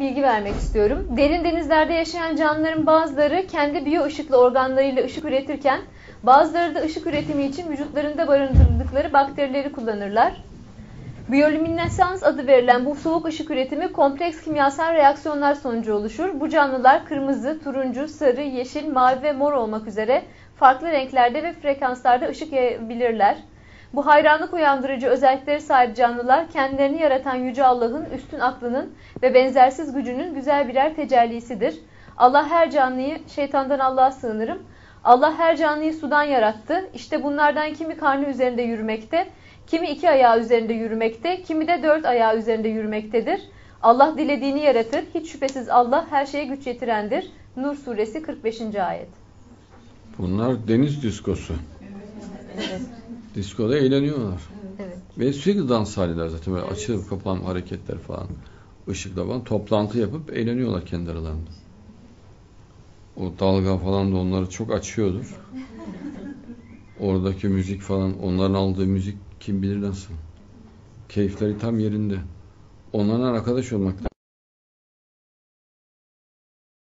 bilgi vermek istiyorum. Derin denizlerde yaşayan canlıların bazıları kendi biyo ışıklı organlarıyla ışık üretirken bazıları da ışık üretimi için vücutlarında barındırdıkları bakterileri kullanırlar. Biyolüminesans adı verilen bu soğuk ışık üretimi kompleks kimyasal reaksiyonlar sonucu oluşur. Bu canlılar kırmızı, turuncu, sarı, yeşil, mavi ve mor olmak üzere farklı renklerde ve frekanslarda ışık yayabilirler. Bu hayranlık uyandırıcı özellikleri sahip canlılar kendilerini yaratan Yüce Allah'ın üstün aklının ve benzersiz gücünün güzel birer tecellisidir. Allah her canlıyı, şeytandan Allah'a sığınırım. Allah her canlıyı sudan yarattı. İşte bunlardan kimi karnı üzerinde yürümekte, kimi iki ayağı üzerinde yürümekte, kimi de dört ayağı üzerinde yürümektedir. Allah dilediğini yaratır. Hiç şüphesiz Allah her şeye güç yetirendir. Nur suresi 45. ayet. Bunlar deniz diskosu. Evet. Diskoda eğleniyorlar. Evet. Ve sürekli dans halindeler zaten böyle açılıp kapan hareketler falan. Işıkla falan toplantı yapıp eğleniyorlar kendi aralarında. O dalga falan da onları çok açıyordur. Oradaki müzik falan, onların aldığı müzik kim bilir nasıl. Keyifleri tam yerinde. Onlarla arkadaş olmaktan